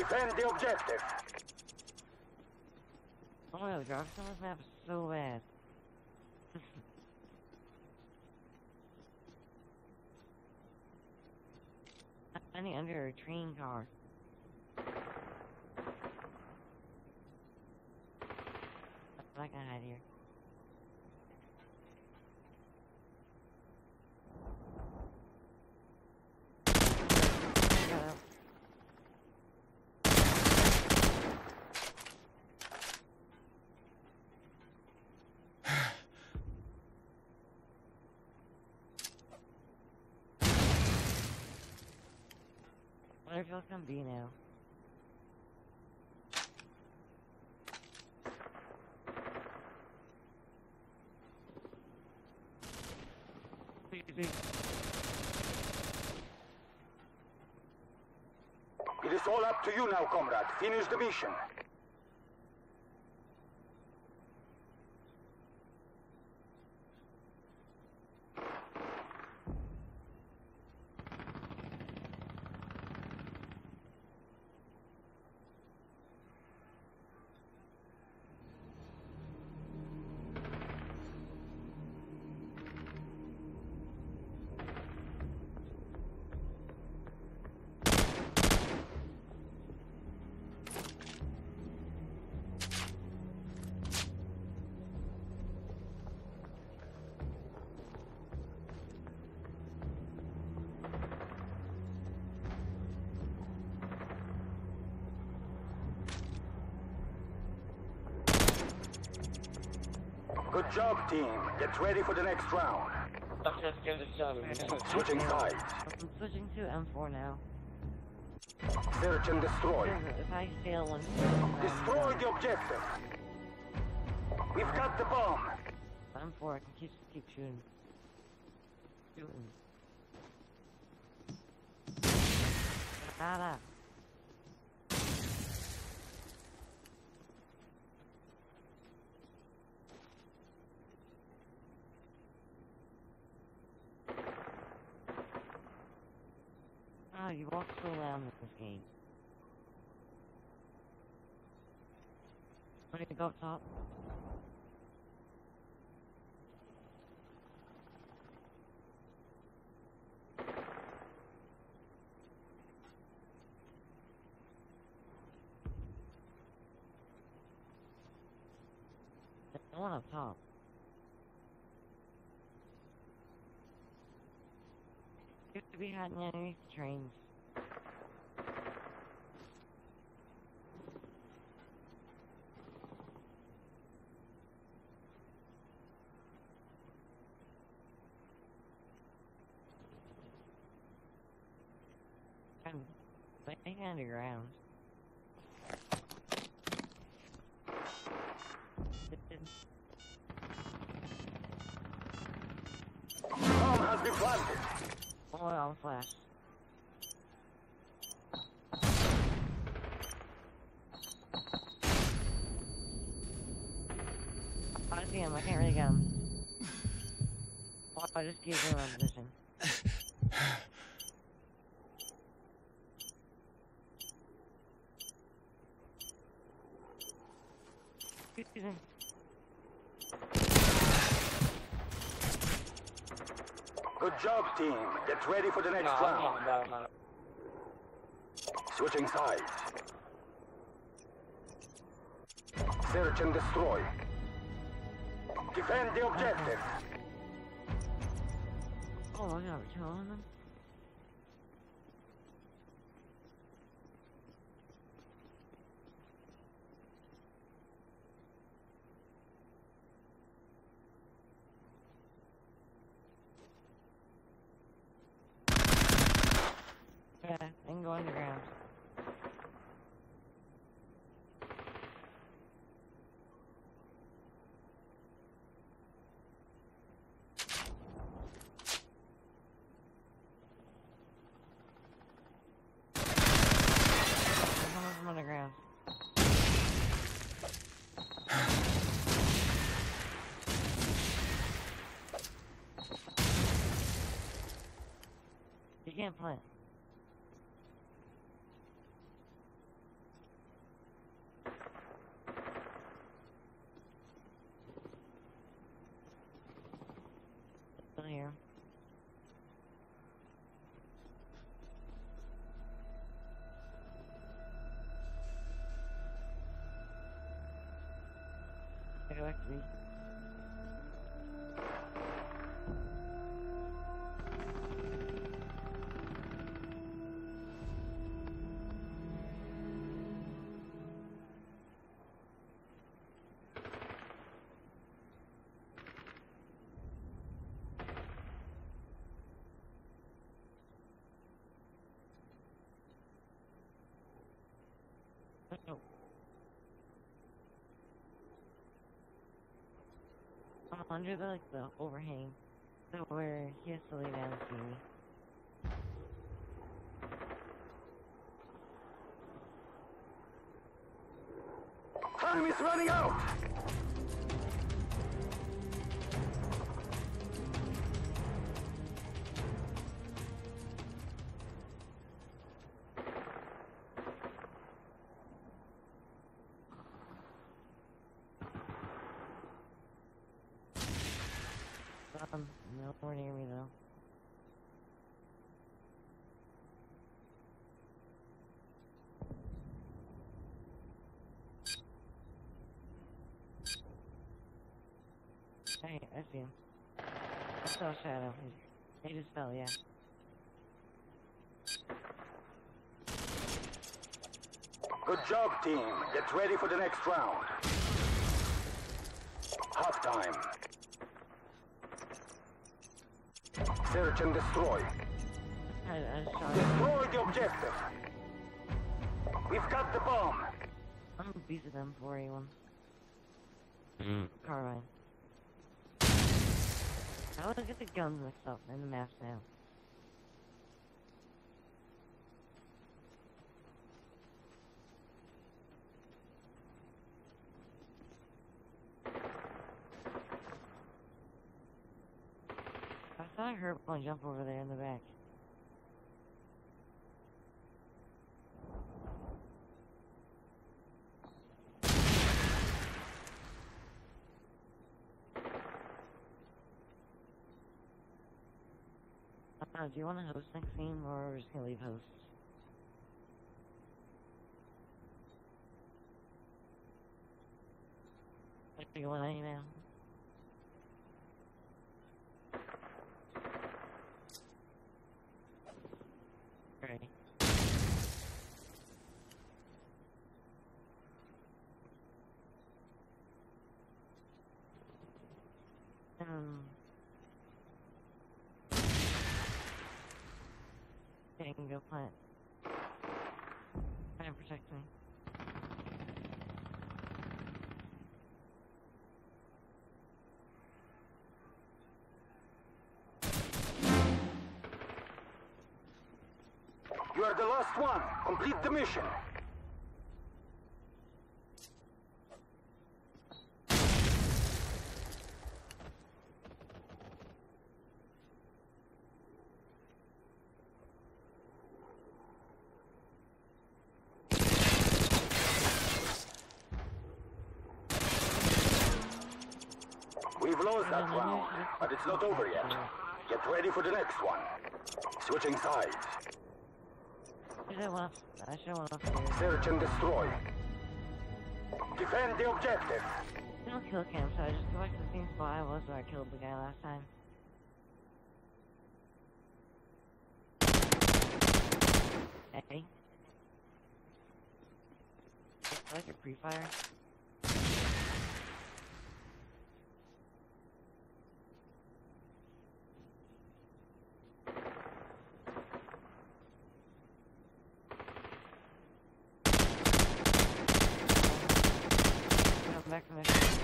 Defend the objective. Oh my on this map is so bad. I need under a train car. I can hide here. Got up. It is all up to you now, comrade. Finish the mission. Good job, team. Get ready for the next round. Let's job. Switching sides. I'm switching to M4 now. Search and destroy. If I fail one, Destroy the objective. We've got the bomb. M4, I can keep keep shooting. Shooting. Nada. You walk so loud in this game. Ready to go up top? There's one up top. Hiding underneath the trains. Underground. I'll flash. I see him, I can't really get him. Well, I just gave him a position. Excuse me. Good job, team. Get ready for the next No, round. no, no. Switching sides. Search and destroy. Defend the objective. Oh, I Yeah, can go underground. Can't plant. Here. I to. I'm under the like the overhang, so where he has to lay down and see me. Time is running out! Um, nowhere near me though. Hey, I see him. I saw shadow. He, he just fell, yeah. Good job, team. Get ready for the next round. Half time. Search and destroy. I, I just saw him. Destroy the objective. We've got the bomb. I'm gonna beat them for anyone. Hmm. Carbine. I wanna get the guns mixed up and the maps now. I heard one jump over there in the back. Uh, do you want to host next game, or we're just gonna leave hosts? Do you want an email? Great. Um. Yeah, can go plant. Try protect me. You are the last one. Complete the mission. We've lost that round, but it's not over yet. Get ready for the next one. Switching sides. I should have went up. I should have went upstairs. Search and destroy. Defend the objective. No kill cam, so I just go back to the same spot I was where I killed the guy last time. Hey. I like your pre-fire. Come back to mission.